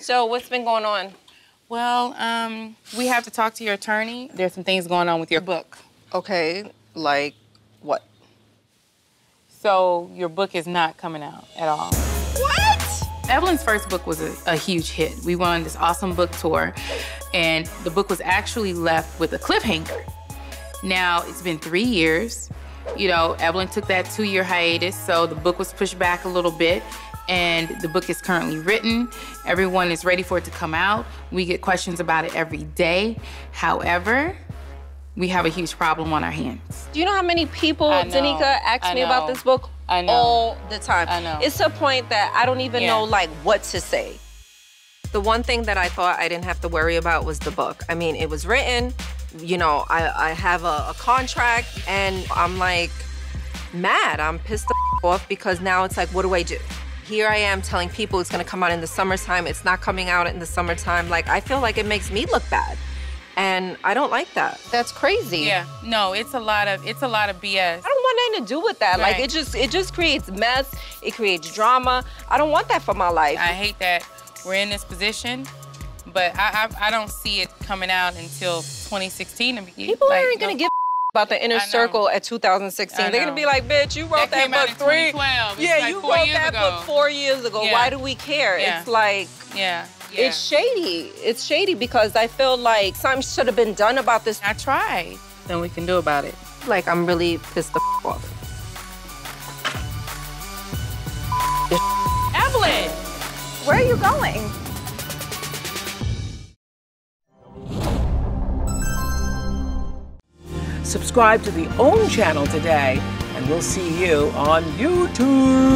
So what's been going on? Well, um, we have to talk to your attorney. There's some things going on with your book. Okay, like what? So your book is not coming out at all. What? Evelyn's first book was a, a, huge hit. We won this awesome book tour, and the book was actually left with a cliffhanger. Now, it's been three years. You know, Evelyn took that two year hiatus, so the book was pushed back a little bit and the book is currently written. Everyone is ready for it to come out. We get questions about it every day. However, we have a huge problem on our hands. Do you know how many people, Danika, ask me about this book all the time? I know. It's a point that I don't even yeah. know like what to say. The one thing that I thought I didn't have to worry about was the book. I mean, it was written, you know, I, I have a, a contract, and I'm like mad. I'm pissed off because now it's like, what do I do? Here I am telling people it's gonna come out in the summertime. It's not coming out in the summertime. Like, I feel like it makes me look bad. And I don't like that. That's crazy. Yeah. No, it's a lot of it's a lot of BS. I don't want nothing to do with that. Right. Like it just it just creates mess. It creates drama. I don't want that for my life. I hate that we're in this position, but I I, I don't see it coming out until 2016. People like, aren't gonna no. give about the inner circle at 2016. They're gonna be like, bitch, you wrote that, that book three. Yeah, like you wrote that ago. book four years ago. Yeah. Why do we care? Yeah. It's like yeah. yeah. It's shady. It's shady because I feel like something should have been done about this. I tried. Then we can do about it. Like I'm really pissed the off. Evelyn! Where are you going? Subscribe to the OWN channel today, and we'll see you on YouTube.